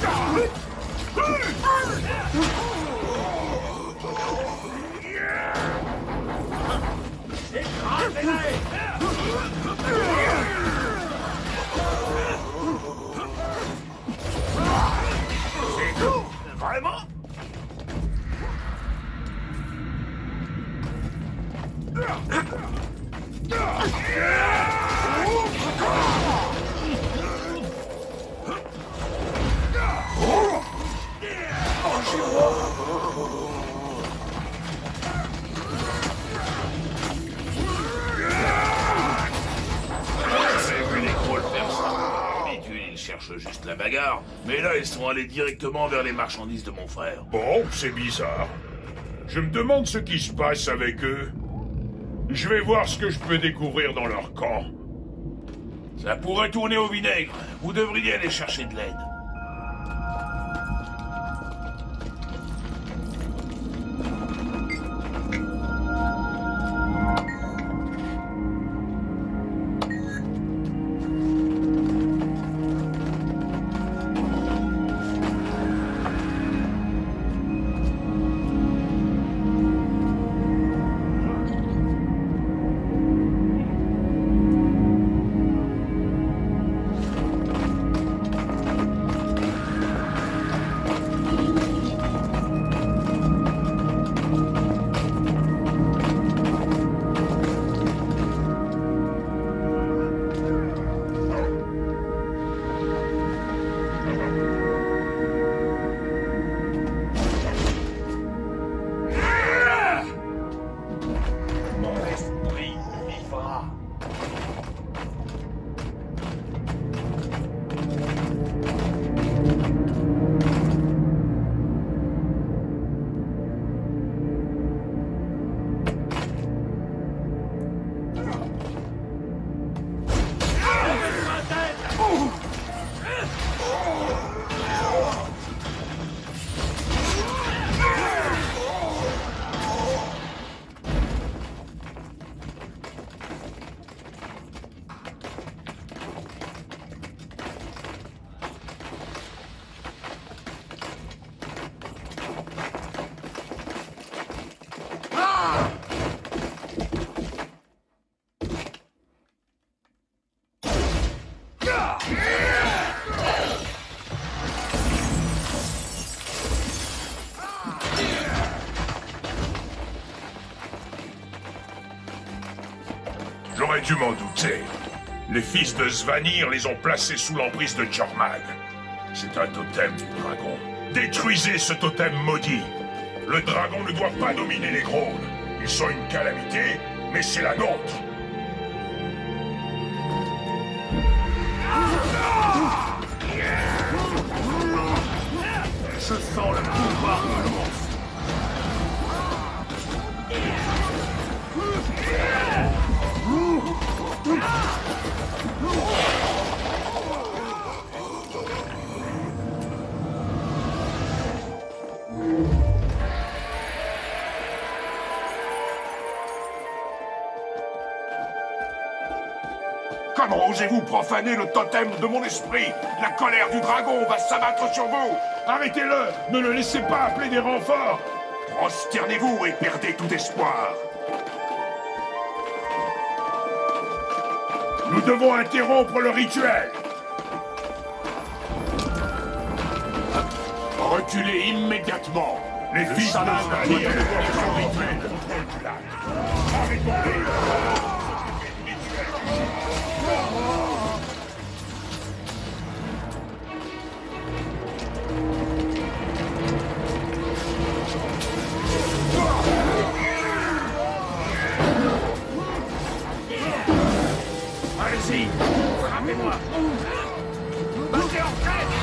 C'est juste la bagarre. Mais là, ils sont allés directement vers les marchandises de mon frère. Bon, c'est bizarre. Je me demande ce qui se passe avec eux. Je vais voir ce que je peux découvrir dans leur camp. Ça pourrait tourner au vinaigre. Vous devriez aller chercher de l'aide. J'aurais dû m'en douter. Les fils de Svanir les ont placés sous l'emprise de Jormag. C'est un totem du dragon. Détruisez ce totem maudit. Le dragon ne doit pas dominer les Graunes. Ils sont une calamité, mais c'est la nôtre. Je sens le pouvoir de. Comment osez-vous profaner le totem de mon esprit? La colère du dragon va s'abattre sur vous! Arrêtez-le! Ne le laissez pas appeler des renforts! Prosternez-vous et perdez tout espoir Nous devons interrompre le rituel. Reculez immédiatement. Les fils de sont rituel ici Frappez-moi Battez en tête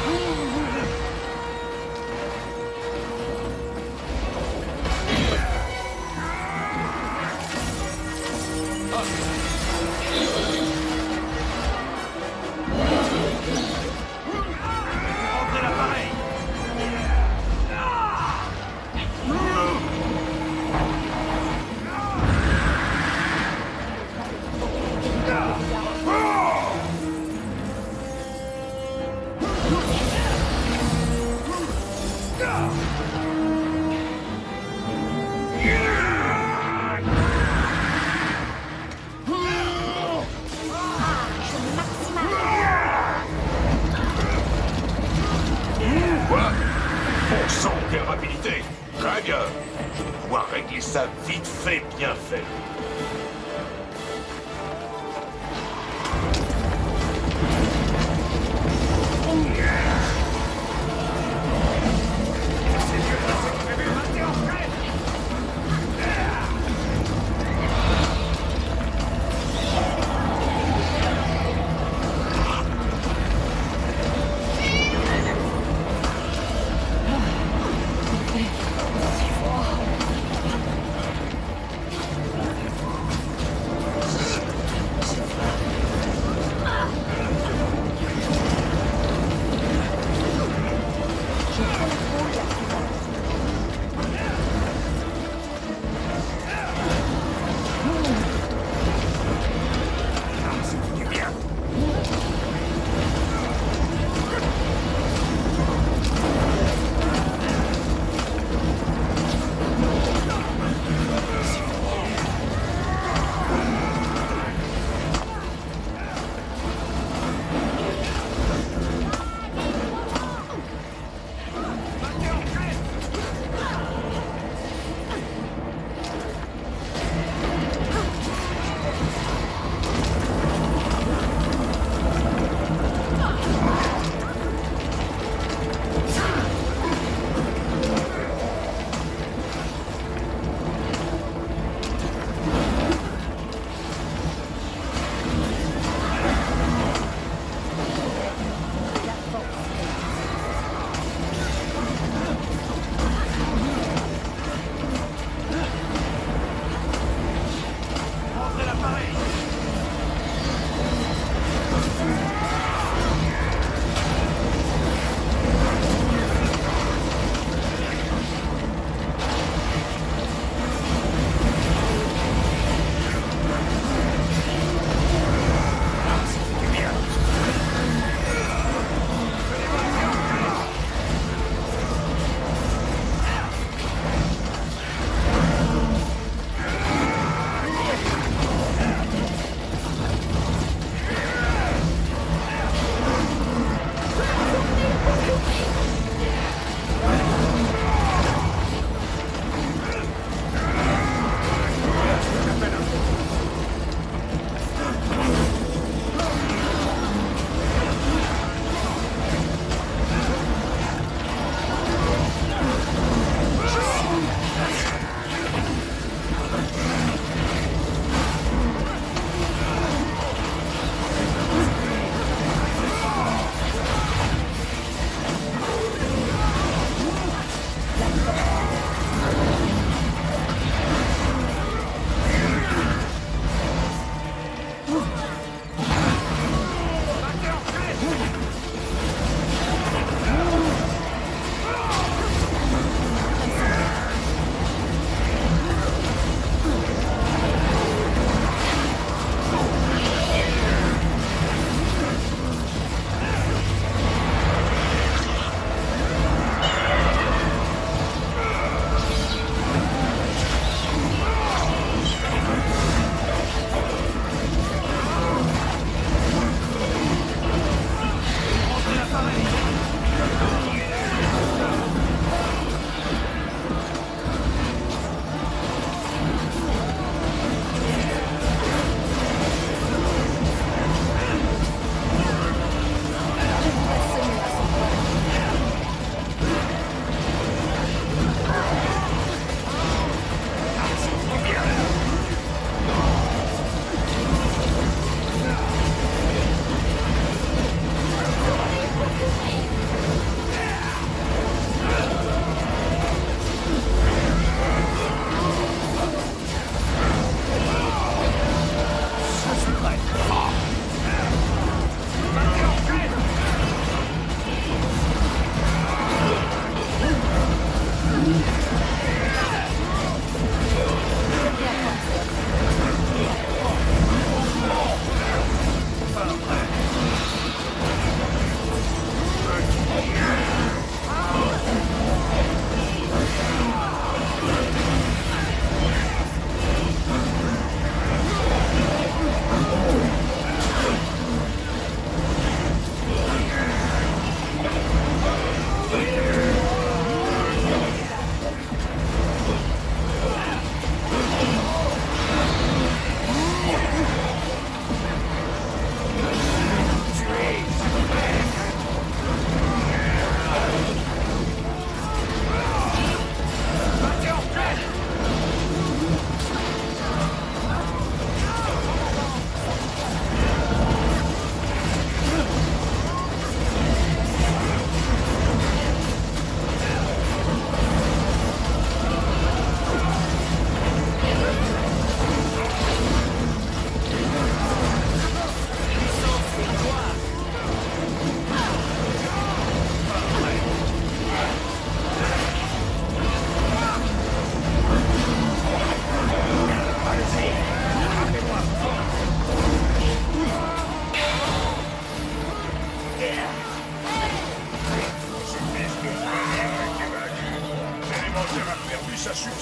ça vite fait, bien fait.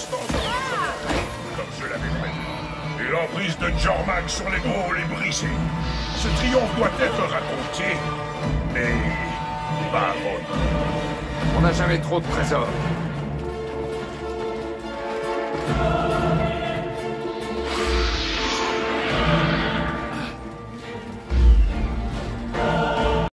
Comme je l'avais prévu. Et l'emprise de Jormag sur les gros est brisée. Ce triomphe doit être raconté, mais pas. On n'a jamais trop de trésors.